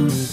Mm-hmm.